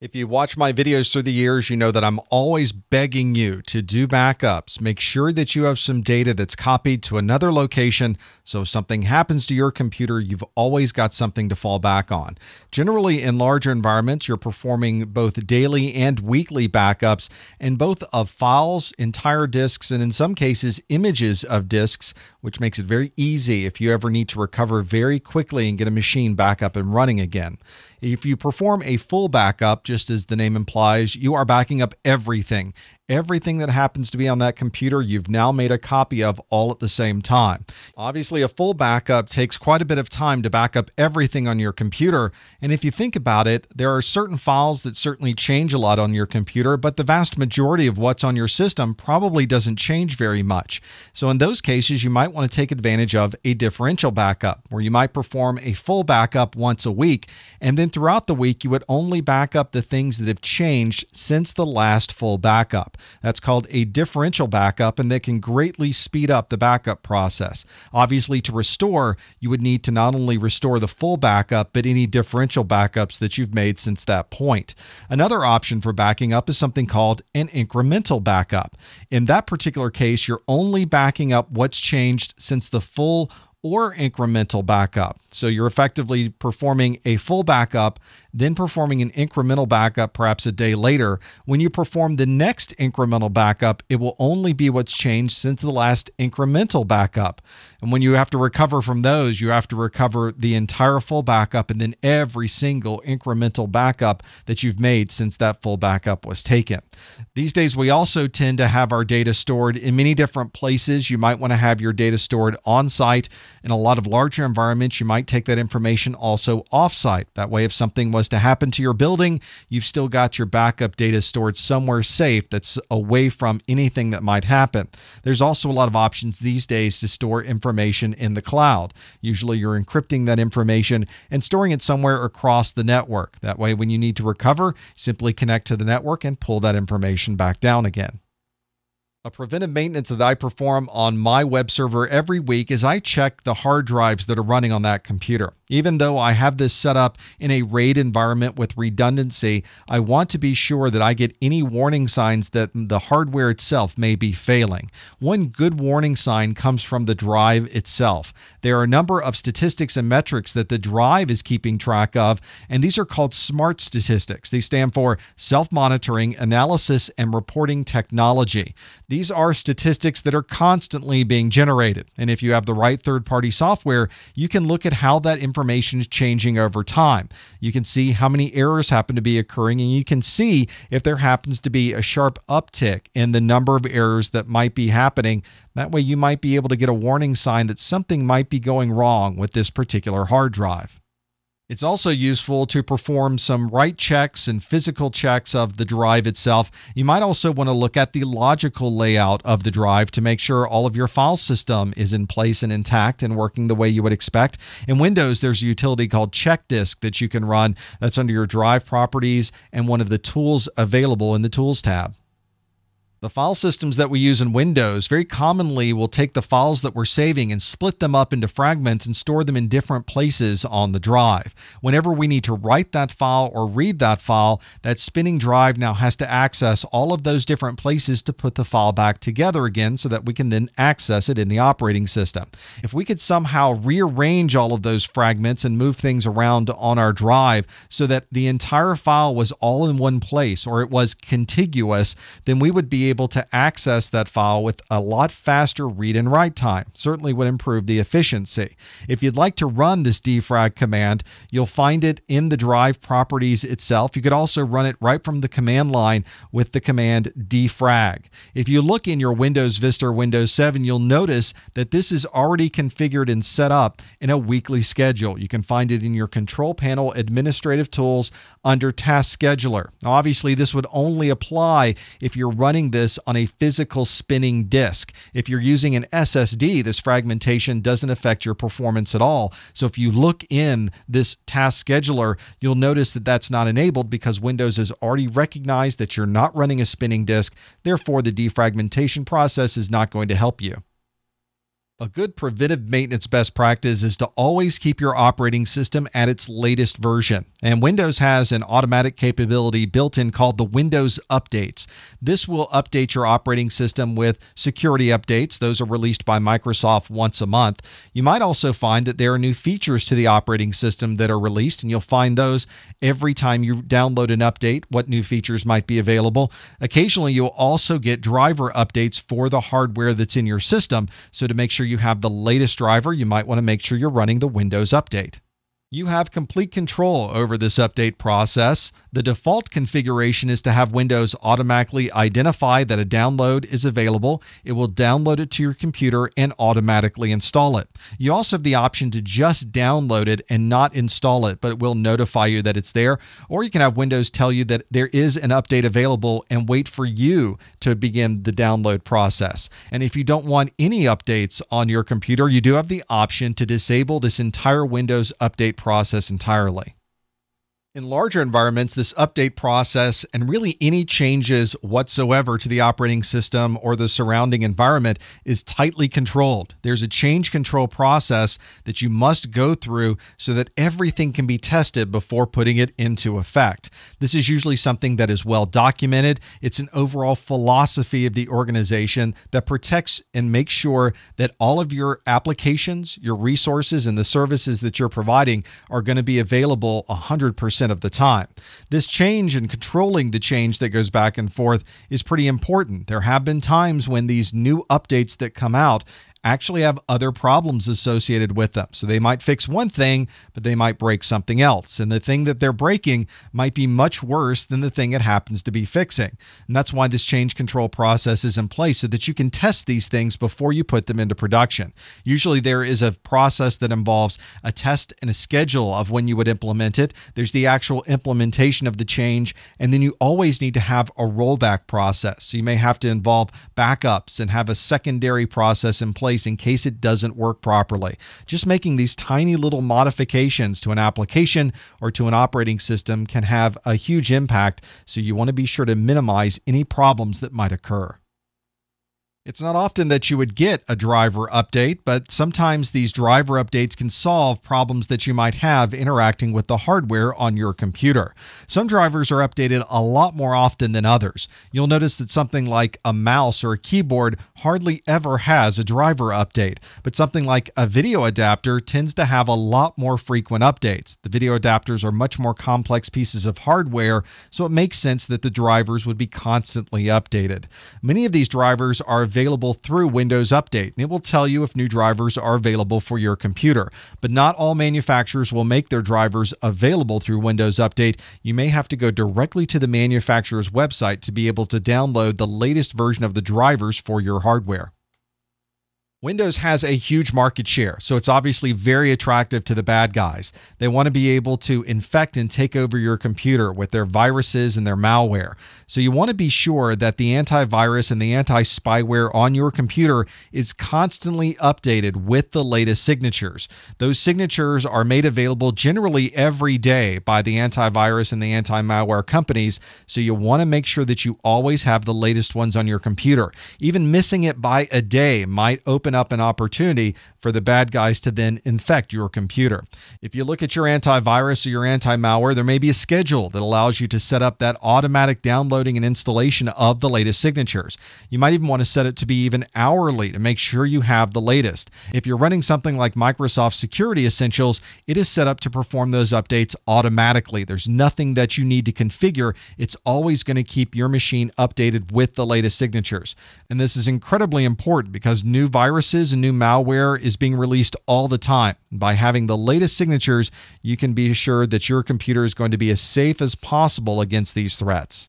If you watch my videos through the years, you know that I'm always begging you to do backups. Make sure that you have some data that's copied to another location so if something happens to your computer, you've always got something to fall back on. Generally, in larger environments, you're performing both daily and weekly backups, and both of files, entire disks, and in some cases, images of disks, which makes it very easy if you ever need to recover very quickly and get a machine back up and running again. If you perform a full backup, just as the name implies, you are backing up everything. Everything that happens to be on that computer, you've now made a copy of all at the same time. Obviously, a full backup takes quite a bit of time to back up everything on your computer. And if you think about it, there are certain files that certainly change a lot on your computer, but the vast majority of what's on your system probably doesn't change very much. So, in those cases, you might want to take advantage of a differential backup, where you might perform a full backup once a week. And then throughout the week, you would only back up the things that have changed since the last full backup. That's called a differential backup, and that can greatly speed up the backup process. Obviously, to restore, you would need to not only restore the full backup, but any differential backups that you've made since that point. Another option for backing up is something called an incremental backup. In that particular case, you're only backing up what's changed since the full or incremental backup. So you're effectively performing a full backup, then performing an incremental backup perhaps a day later. When you perform the next incremental backup, it will only be what's changed since the last incremental backup. And when you have to recover from those, you have to recover the entire full backup and then every single incremental backup that you've made since that full backup was taken. These days, we also tend to have our data stored in many different places. You might want to have your data stored on site. In a lot of larger environments, you might take that information also offsite. That way, if something was to happen to your building, you've still got your backup data stored somewhere safe that's away from anything that might happen. There's also a lot of options these days to store information in the cloud. Usually, you're encrypting that information and storing it somewhere across the network. That way, when you need to recover, simply connect to the network and pull that information back down again. A preventive maintenance that I perform on my web server every week is I check the hard drives that are running on that computer. Even though I have this set up in a RAID environment with redundancy, I want to be sure that I get any warning signs that the hardware itself may be failing. One good warning sign comes from the drive itself. There are a number of statistics and metrics that the drive is keeping track of, and these are called SMART statistics. They stand for Self Monitoring, Analysis, and Reporting Technology. These are statistics that are constantly being generated. And if you have the right third party software, you can look at how that information is changing over time. You can see how many errors happen to be occurring, and you can see if there happens to be a sharp uptick in the number of errors that might be happening. That way, you might be able to get a warning sign that something might be going wrong with this particular hard drive. It's also useful to perform some write checks and physical checks of the drive itself. You might also want to look at the logical layout of the drive to make sure all of your file system is in place and intact and working the way you would expect. In Windows, there's a utility called Check Disk that you can run that's under your drive properties and one of the tools available in the Tools tab. The file systems that we use in Windows very commonly will take the files that we're saving and split them up into fragments and store them in different places on the drive. Whenever we need to write that file or read that file, that spinning drive now has to access all of those different places to put the file back together again so that we can then access it in the operating system. If we could somehow rearrange all of those fragments and move things around on our drive so that the entire file was all in one place or it was contiguous, then we would be able to access that file with a lot faster read and write time. Certainly would improve the efficiency. If you'd like to run this defrag command, you'll find it in the drive properties itself. You could also run it right from the command line with the command defrag. If you look in your Windows Vista or Windows 7, you'll notice that this is already configured and set up in a weekly schedule. You can find it in your control panel administrative tools under task scheduler. Now, obviously, this would only apply if you're running this this on a physical spinning disk. If you're using an SSD, this fragmentation doesn't affect your performance at all. So if you look in this task scheduler, you'll notice that that's not enabled because Windows has already recognized that you're not running a spinning disk. Therefore, the defragmentation process is not going to help you. A good preventive maintenance best practice is to always keep your operating system at its latest version. And Windows has an automatic capability built in called the Windows Updates. This will update your operating system with security updates. Those are released by Microsoft once a month. You might also find that there are new features to the operating system that are released, and you'll find those every time you download an update, what new features might be available. Occasionally, you'll also get driver updates for the hardware that's in your system. So to make sure you have the latest driver, you might want to make sure you're running the Windows Update. You have complete control over this update process. The default configuration is to have Windows automatically identify that a download is available. It will download it to your computer and automatically install it. You also have the option to just download it and not install it, but it will notify you that it's there. Or you can have Windows tell you that there is an update available and wait for you to begin the download process. And if you don't want any updates on your computer, you do have the option to disable this entire Windows update process entirely. In larger environments, this update process and really any changes whatsoever to the operating system or the surrounding environment is tightly controlled. There's a change control process that you must go through so that everything can be tested before putting it into effect. This is usually something that is well documented. It's an overall philosophy of the organization that protects and makes sure that all of your applications, your resources, and the services that you're providing are going to be available 100% of the time. This change and controlling the change that goes back and forth is pretty important. There have been times when these new updates that come out actually have other problems associated with them. So they might fix one thing, but they might break something else. And the thing that they're breaking might be much worse than the thing it happens to be fixing. And that's why this change control process is in place so that you can test these things before you put them into production. Usually there is a process that involves a test and a schedule of when you would implement it. There's the actual implementation of the change, and then you always need to have a rollback process. So you may have to involve backups and have a secondary process in place place in case it doesn't work properly. Just making these tiny little modifications to an application or to an operating system can have a huge impact, so you want to be sure to minimize any problems that might occur. It's not often that you would get a driver update, but sometimes these driver updates can solve problems that you might have interacting with the hardware on your computer. Some drivers are updated a lot more often than others. You'll notice that something like a mouse or a keyboard hardly ever has a driver update, but something like a video adapter tends to have a lot more frequent updates. The video adapters are much more complex pieces of hardware, so it makes sense that the drivers would be constantly updated. Many of these drivers are available through Windows Update, and it will tell you if new drivers are available for your computer. But not all manufacturers will make their drivers available through Windows Update. You may have to go directly to the manufacturer's website to be able to download the latest version of the drivers for your hardware. Windows has a huge market share, so it's obviously very attractive to the bad guys. They want to be able to infect and take over your computer with their viruses and their malware. So you want to be sure that the antivirus and the anti spyware on your computer is constantly updated with the latest signatures. Those signatures are made available generally every day by the antivirus and the anti malware companies, so you want to make sure that you always have the latest ones on your computer. Even missing it by a day might open open up an opportunity for the bad guys to then infect your computer. If you look at your antivirus or your anti malware, there may be a schedule that allows you to set up that automatic downloading and installation of the latest signatures. You might even want to set it to be even hourly to make sure you have the latest. If you're running something like Microsoft Security Essentials, it is set up to perform those updates automatically. There's nothing that you need to configure. It's always going to keep your machine updated with the latest signatures. And this is incredibly important because new viruses and new malware is being released all the time. By having the latest signatures, you can be assured that your computer is going to be as safe as possible against these threats.